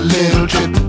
a little chip.